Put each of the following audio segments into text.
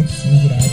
aconteceu grave. Né?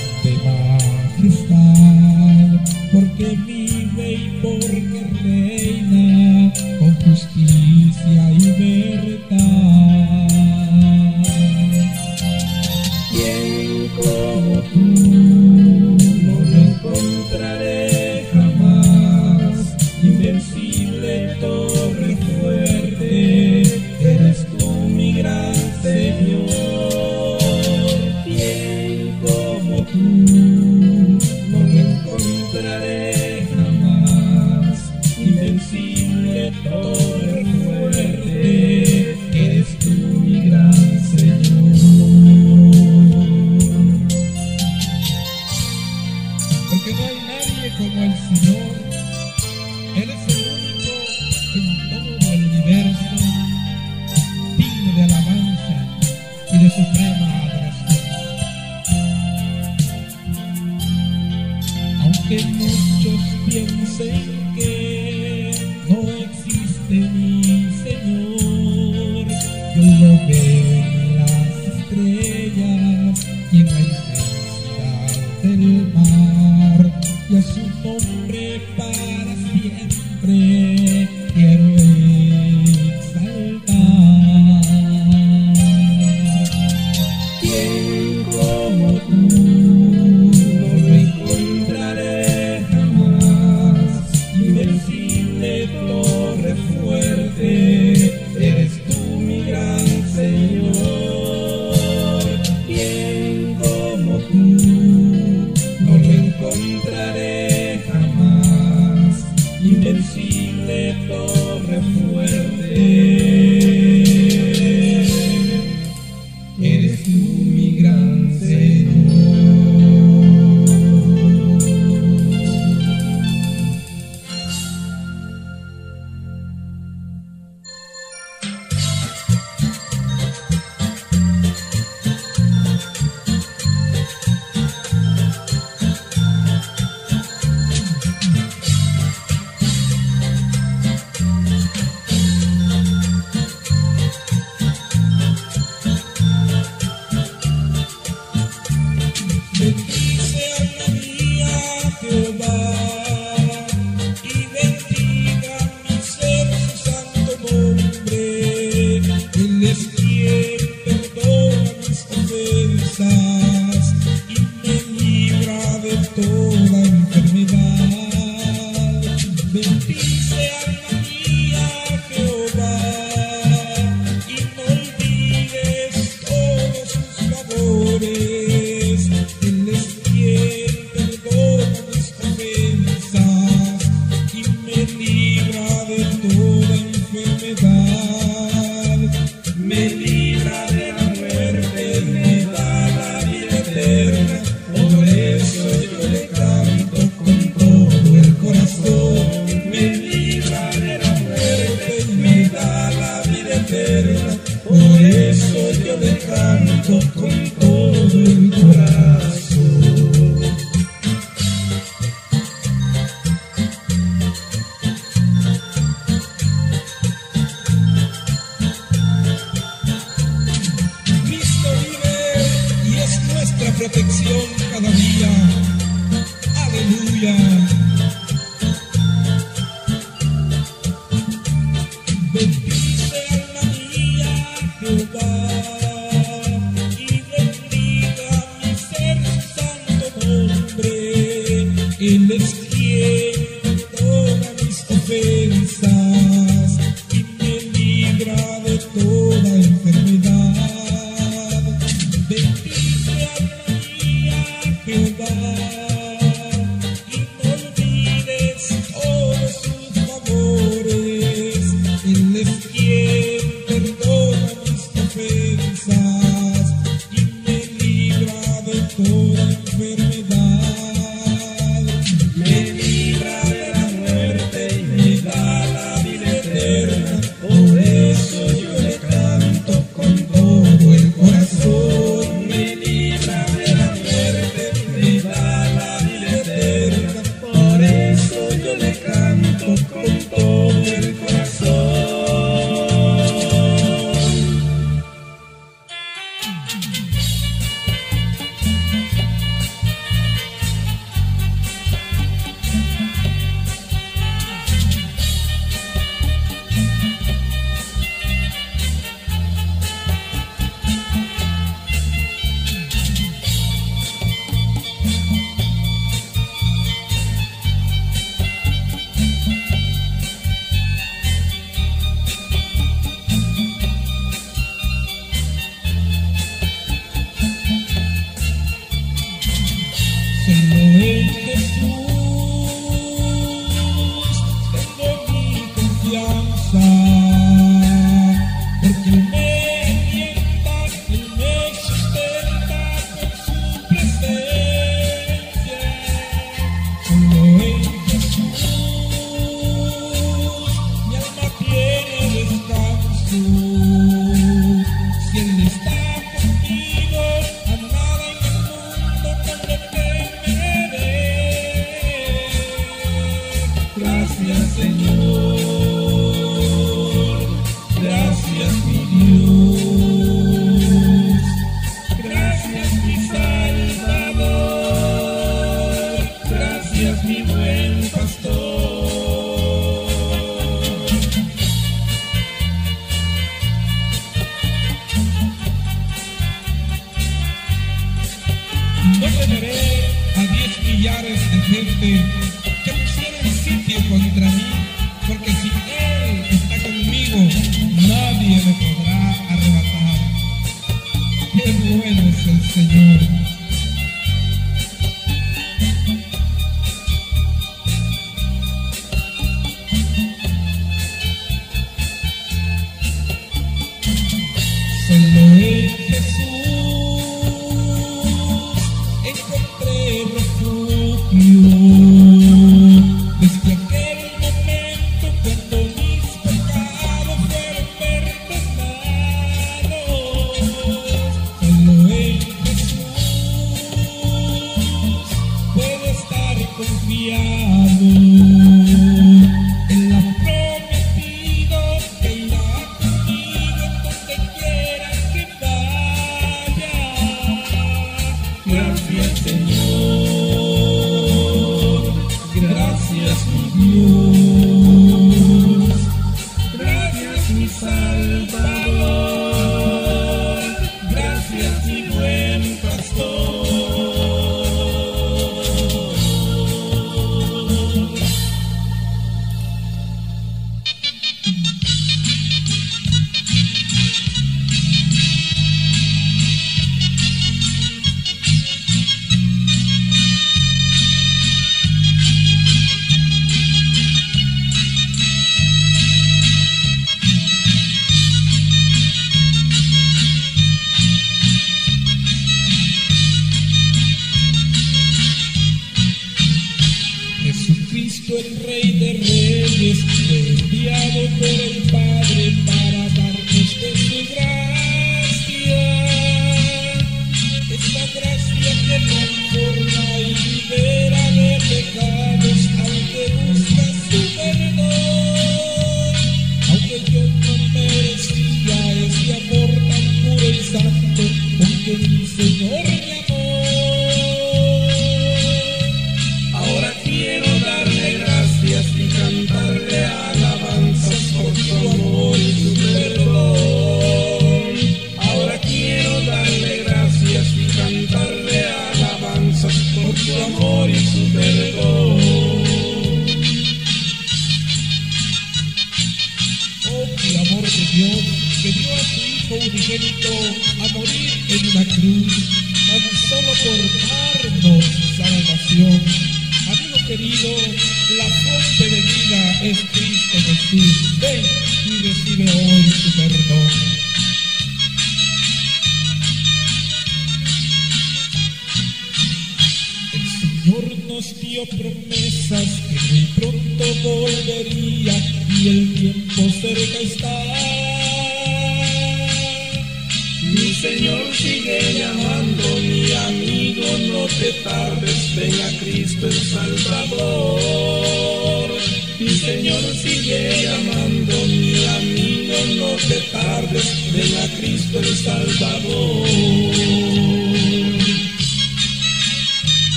los petardos de la Cristo el Salvador.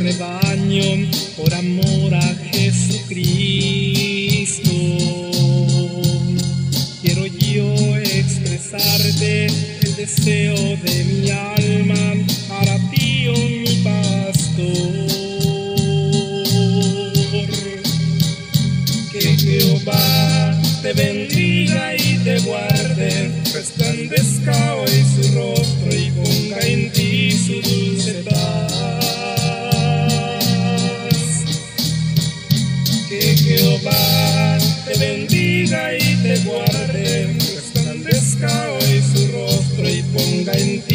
rebaño por amor a Jesucristo. Quiero yo expresarte el deseo de mi alma para ti, oh mi pastor. Que Jehová te bendiga. y te guarde, resplandezca hoy su rostro y ponga en ti.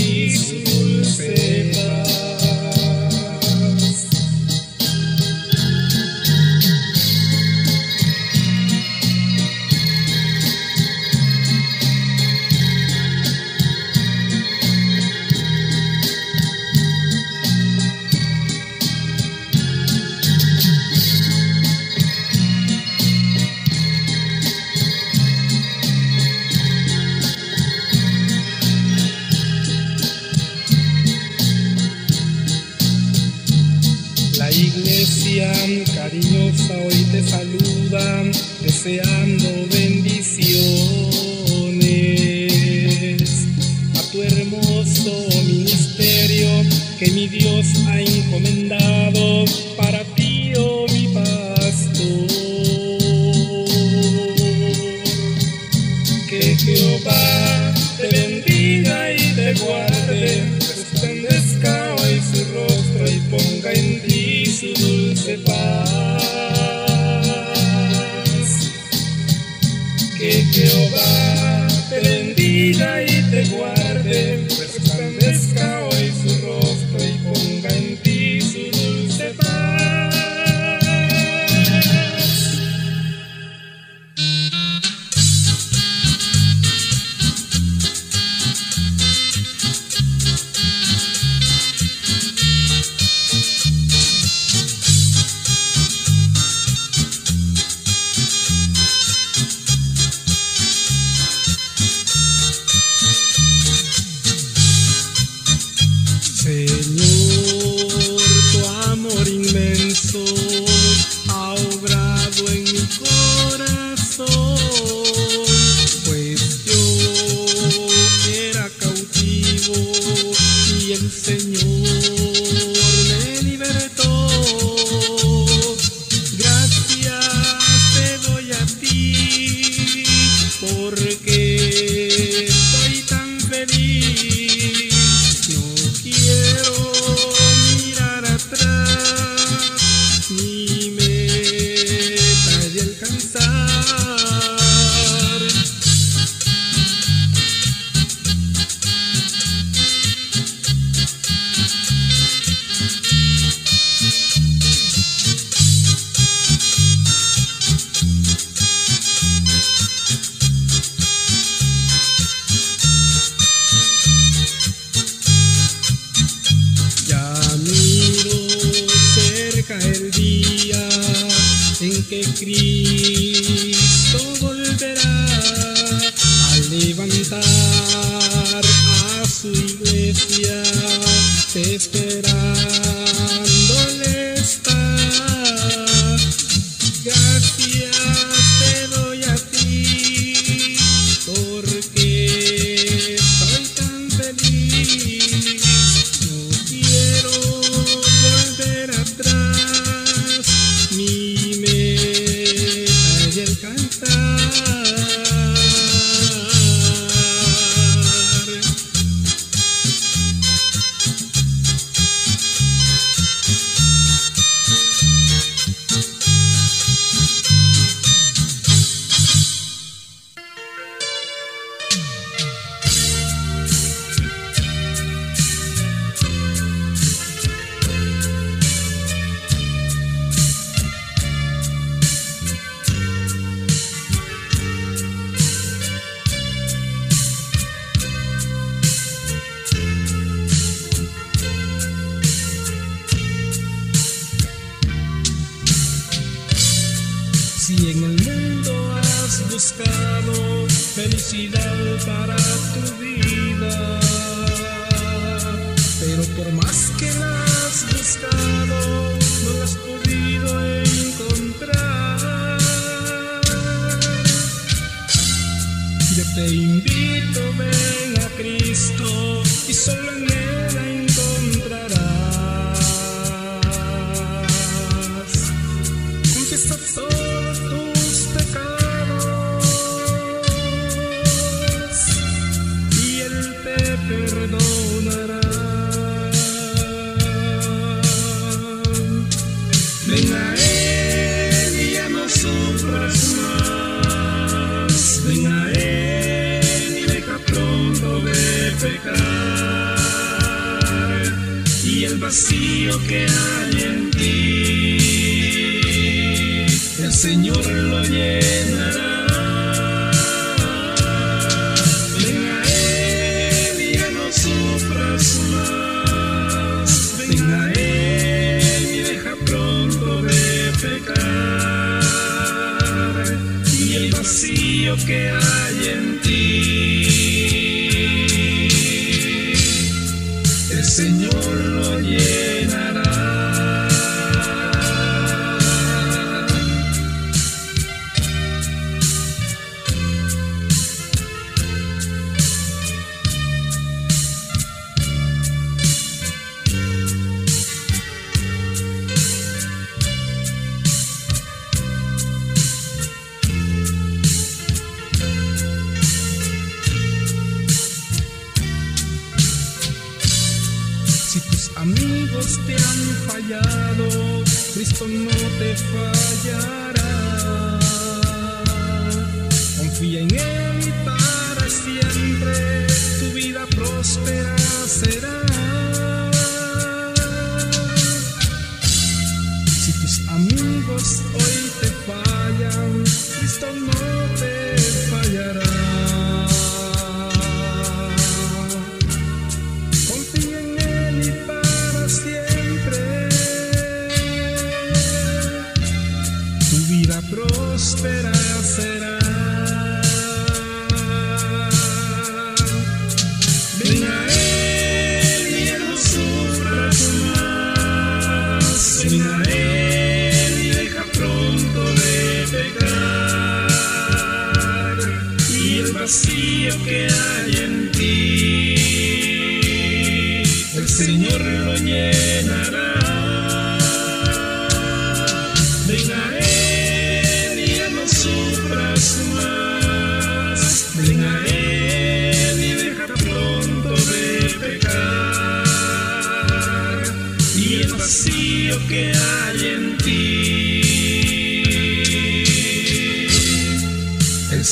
sepas que Jehová. que Cristo.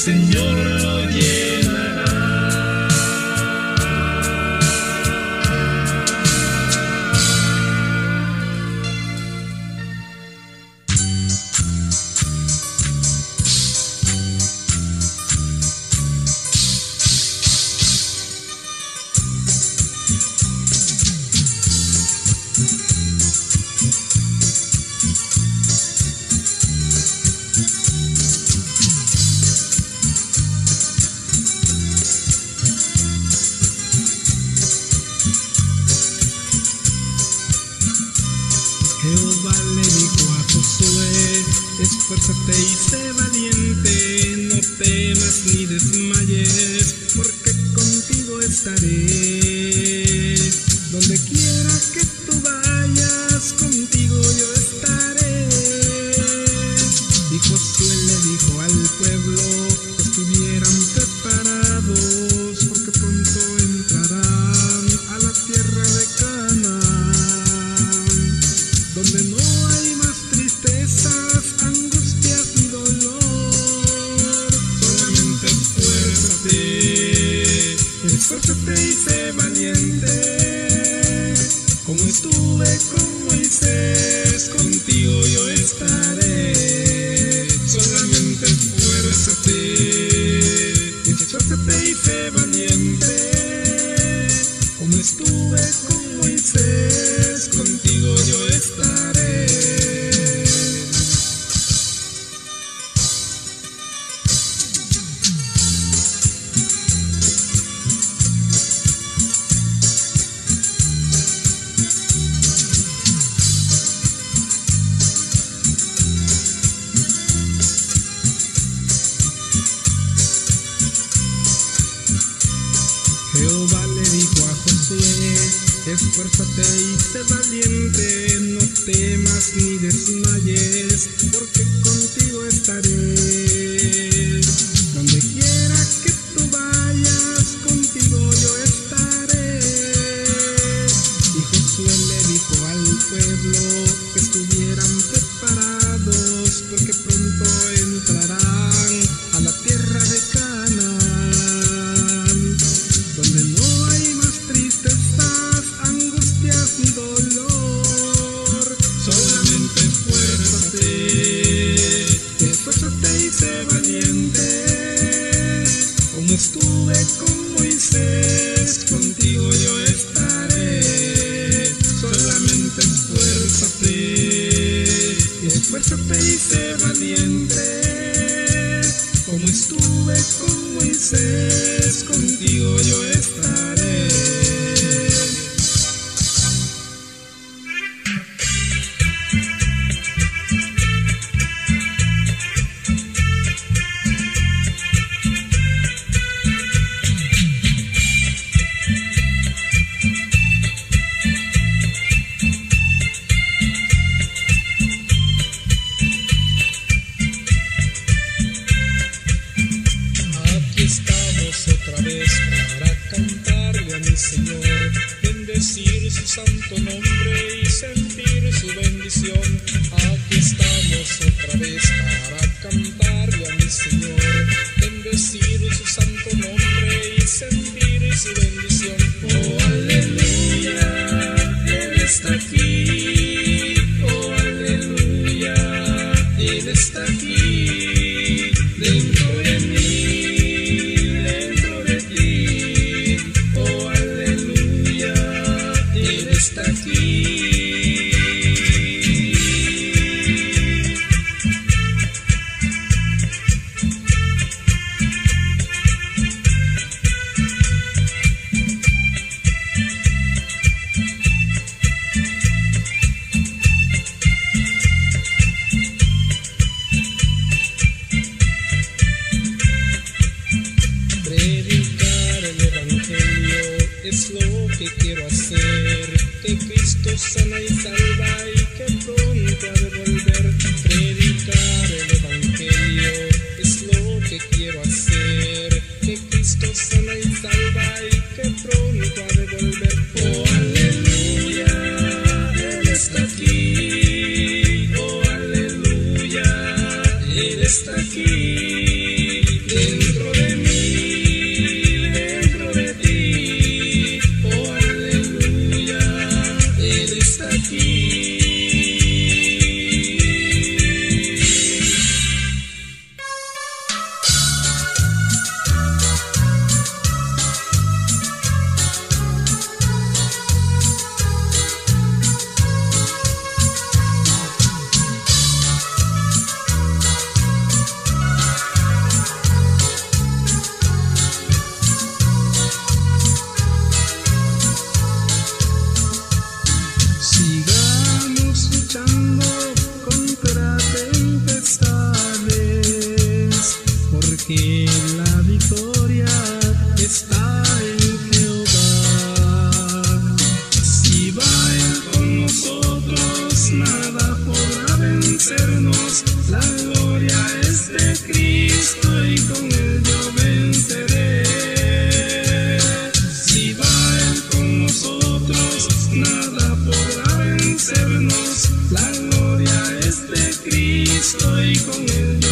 Señor lo ready. Santo nombre Cristo y con Él